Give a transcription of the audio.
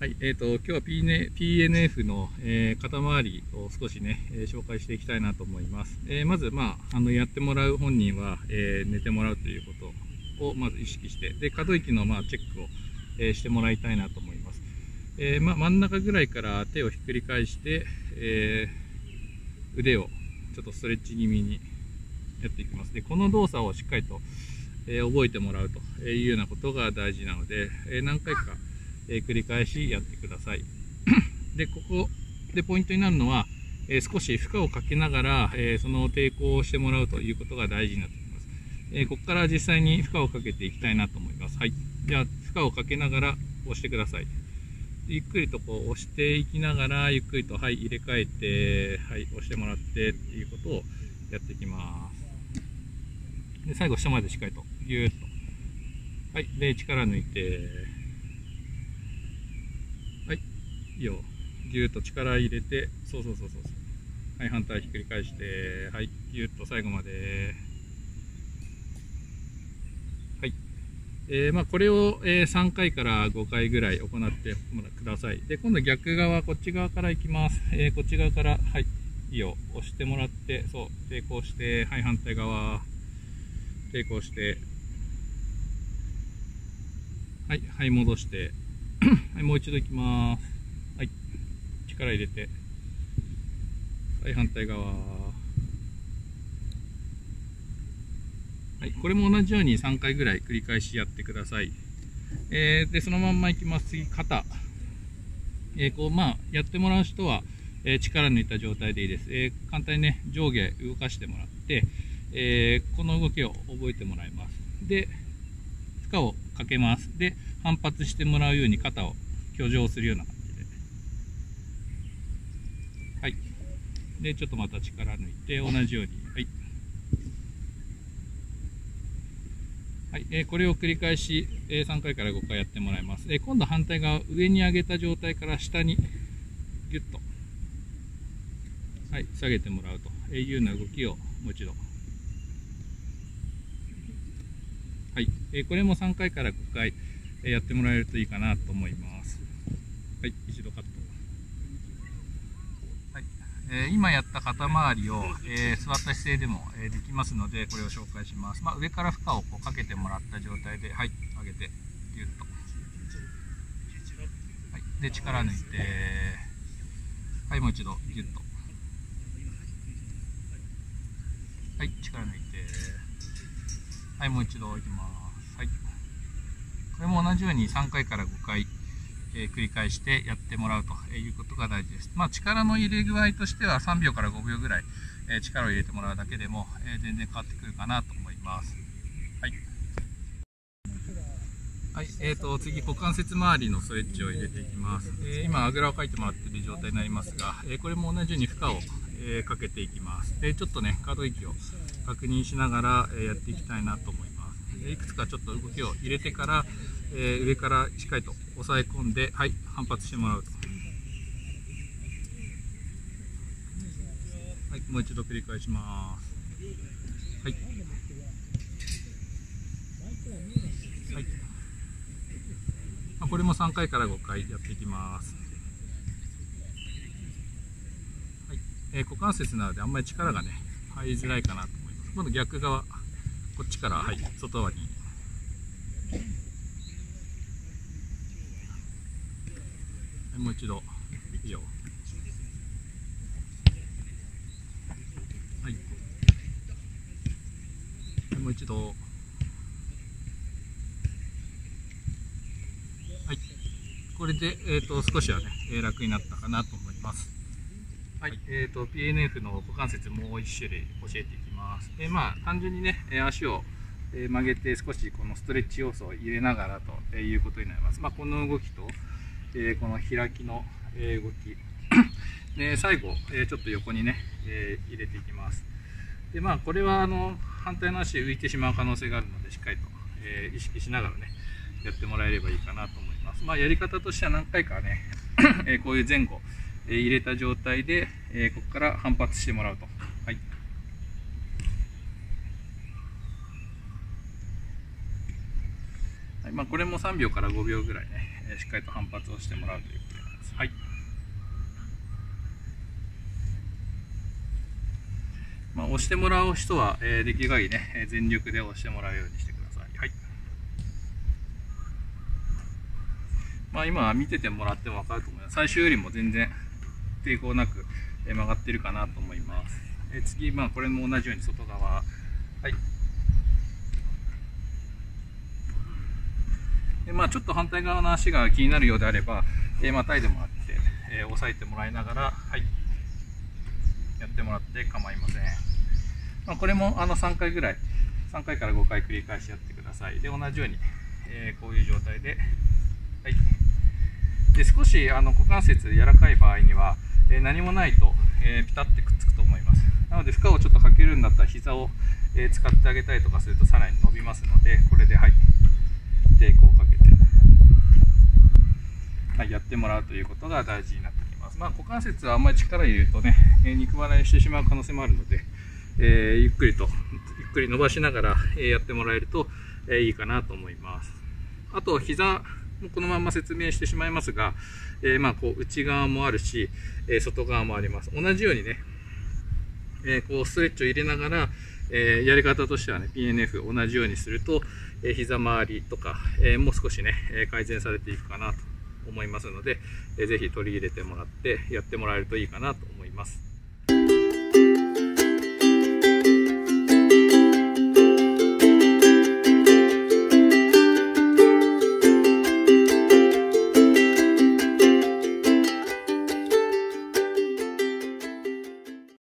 はい、えーと、今日は PNF の、えー、肩周りを少しね、えー、紹介していきたいなと思います。えー、まず、まあ、あのやってもらう本人は、え寝てもらうということをまず意識して、で可動域の、まあ、チェックを、えしてもらいたいなと思います。えまあ、真ん中ぐらいから手をひっくり返して、え腕をちょっとストレッチ気味にやっていきます。でこの動作をしっかりと、え覚えてもらうというようなことが大事なので、え何回かえ繰り返しやってください。で、ここでポイントになるのは、え少し負荷をかけながら、えその抵抗をしてもらうということが大事になってきます。えここから実際に負荷をかけていきたいなと思います。はい。じゃあ、負荷をかけながら押してください。ゆっくりとこう押していきながら、ゆっくりと、はい、入れ替えて、はい、押してもらってっていうことをやっていきます。で、最後下までしっかりと、ぎゅーっと。はい、で、力抜いて、はいいいよ。ぎゅっと力入れて、そうそうそうそう。はい、反対ひっくり返して、はい、ぎゅっと最後まで。はい。えー、まあ、これを、えー、3回から5回ぐらい行ってください。で、今度逆側、こっち側から行きます。えー、こっち側から、はい、いいよ。押してもらって、そう、抵抗して、はい、反対側、抵抗して、はい、はい、戻して、はい、もう一度行きます。はい。力入れて。はい反対側。はいこれも同じように3回ぐらい繰り返しやってください、えー、でそのまんまいきます。次肩。えー、こうまあやってもらう人は、えー、力抜いた状態でいいです、えー、簡単にね上下動かしてもらって、えこの動きを覚えてもらいます。で負荷をかけますで反発してもらうように肩を挙上するような感じで、ちょっとまた力抜いて、同じように。はい。はい、えー、これを繰り返し、えー、3回から5回やってもらいます。え、今度反対側、上に上げた状態から下にギュッと、はい、下げてもらうというような動きをもう一度。はい、えこれも3回から5回、えやってもらえるといいかなと思います。はい、一度カット。はいえ今やった肩周りを、え座った姿勢でも、えできますのでこれを紹介します、まあ、上から負荷をこうかけてもらった状態ではい上げてギュッと、はい、で力抜いてはいもう一度ギュッとはい力抜いてはいもう一度いきますじように3回から5回えー、繰り返してやってもらうということが大事です。まあ、力の入れ具合としては3秒から5秒ぐらい、えー、力を入れてもらうだけでも、えー、全然変わってくるかなと思います。はい。はい、えーと、次、股関節周りのストレッチを入れていきます。えー、今、あぐらをかいてもらっている状態になりますが、えー、これも同じように負荷を、えー、かけていきます。で、ちょっとね、可動域を確認しながら、えやっていきたいなと思います。いくつかちょっと動きを入れてから、えー、上からしっかりと押さえ込んで、はい、反発してもらうと。はい、もう一度繰り返します。はい。はい。まあ、これも3回から5回やっていきます。はい。えー、股関節なのであんまり力がね、入りづらいかなと思います。今度逆側、こっちから、はい、外側に。もう一度。いいよ。はい。もう一度。はい。これで、えーと、少しはね、え楽になったかなと思います。はい、えーと、PNF の股関節もう一種類教えていきます。えまあ単純にね、足を曲げて少しこのストレッチ要素を入れながらということになります。まあ、この動きと、え、この開きの、動き。で最後、えちょっと横にね、え入れていきます。でまあこれはあの反対の足浮いてしまう可能性があるのでしっかりと、え意識しながらねやってもらえればいいかなと思います。まあやり方としては何回かね えこういう前後、え入れた状態で、えここから反発してもらうと。はいまあ、これも3秒から5秒ぐらいね、しっかりと反発をしてもらうということです。はい。まあ、押してもらう人は、えー、できる限りね、全力で押してもらうようにしてください。はい。まあ、今見ててもらっても分かると思います。最初よりも全然抵抗なく曲がってるかなと思います。え次、まあ、これも同じように外側。はい。でまあ、ちょっと反対側の足が気になるようであれば、えー、またいでもらって、えー、押さえてもらいながら、はい、やってもらって構いません。まあ、これもあの3回ぐらい、3回から5回繰り返しやってください。で、同じように、えー、こういう状態で、はい。で、少しあの股関節柔らかい場合には、え何もないと、えピタッてくっつくと思います。なので、負荷をちょっとかけるんだったら膝を、え使ってあげたりとかするとさらに伸びますので、これで、はい。抵抗をかけて、はい、やってもらうということが大事になってきます。まあ、股関節はあんまり力入れるとね、え肉離れしてしまう可能性もあるので、えー、ゆっくりと、ゆっくり伸ばしながら、えやってもらえると、えいいかなと思います。あと、膝もこのまま説明してしまいますが、えー、ま、こう、内側もあるし、え外側もあります。同じようにね、えこう、ストレッチを入れながら、えやり方としてはね、PNF 同じようにすると、え膝周りとか、えもう少しね、え改善されていくかなと思いますので、えー、ぜひ取り入れてもらってやってもらえるといいかなと思います。